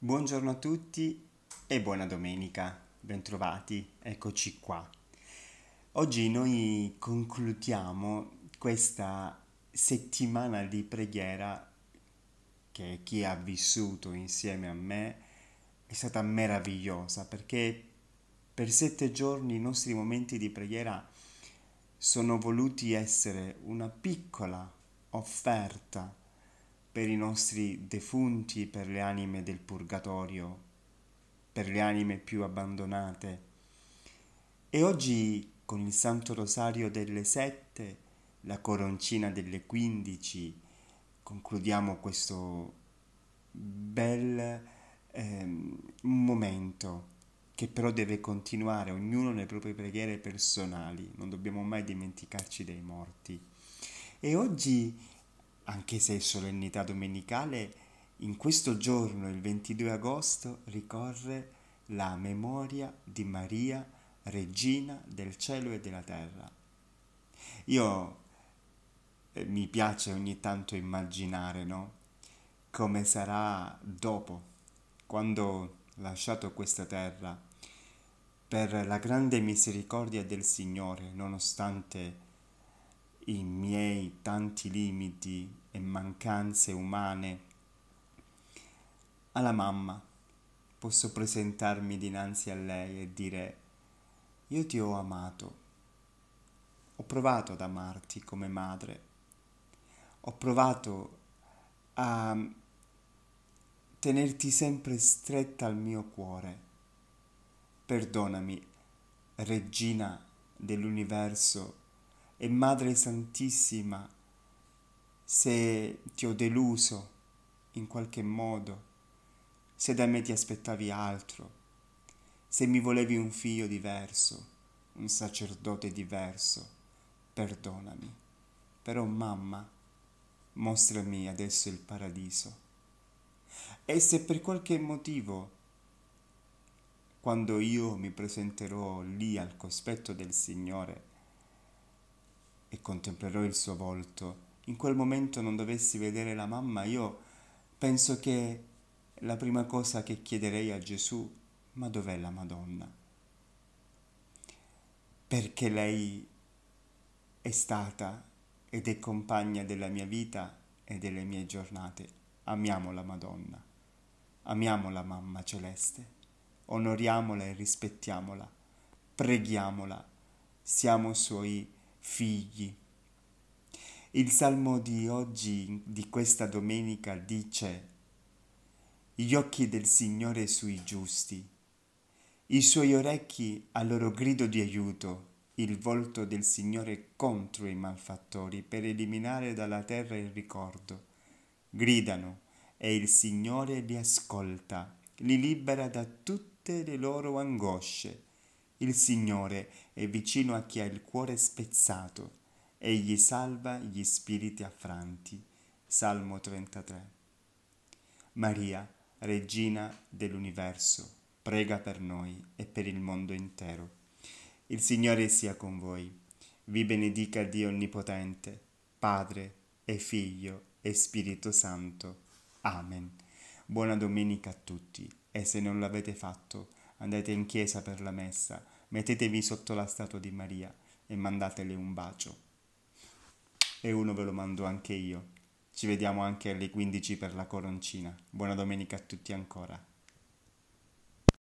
Buongiorno a tutti e buona domenica, bentrovati, eccoci qua. Oggi noi concludiamo questa settimana di preghiera che chi ha vissuto insieme a me è stata meravigliosa perché per sette giorni i nostri momenti di preghiera sono voluti essere una piccola offerta per i nostri defunti, per le anime del purgatorio, per le anime più abbandonate. E oggi con il Santo Rosario delle sette, la coroncina delle quindici, concludiamo questo bel ehm, momento che però deve continuare ognuno nelle proprie preghiere personali, non dobbiamo mai dimenticarci dei morti. E oggi anche se è solennità domenicale, in questo giorno, il 22 agosto, ricorre la memoria di Maria, regina del cielo e della terra. Io eh, mi piace ogni tanto immaginare, no? Come sarà dopo, quando lasciato questa terra, per la grande misericordia del Signore, nonostante i miei tanti limiti e mancanze umane alla mamma posso presentarmi dinanzi a lei e dire io ti ho amato, ho provato ad amarti come madre, ho provato a tenerti sempre stretta al mio cuore. Perdonami, regina dell'universo e Madre Santissima, se ti ho deluso in qualche modo, se da me ti aspettavi altro, se mi volevi un figlio diverso, un sacerdote diverso, perdonami. Però mamma, mostrami adesso il paradiso. E se per qualche motivo, quando io mi presenterò lì al cospetto del Signore, e contemplerò il suo volto, in quel momento non dovessi vedere la mamma, io penso che la prima cosa che chiederei a Gesù, ma dov'è la Madonna? Perché lei è stata ed è compagna della mia vita e delle mie giornate. Amiamo la Madonna, amiamo la Mamma Celeste, onoriamola e rispettiamola, preghiamola, siamo suoi figli. Il salmo di oggi, di questa domenica, dice Gli occhi del Signore sui giusti, i suoi orecchi al loro grido di aiuto, il volto del Signore contro i malfattori per eliminare dalla terra il ricordo. Gridano e il Signore li ascolta, li libera da tutte le loro angosce. Il Signore è vicino a chi ha il cuore spezzato, egli salva gli spiriti affranti. Salmo 33. Maria, Regina dell'universo, prega per noi e per il mondo intero. Il Signore sia con voi. Vi benedica Dio Onnipotente, Padre e Figlio e Spirito Santo. Amen. Buona domenica a tutti e se non l'avete fatto, andate in chiesa per la messa, mettetevi sotto la statua di Maria e mandatele un bacio. E uno ve lo mando anche io. Ci vediamo anche alle 15 per la coroncina. Buona domenica a tutti ancora.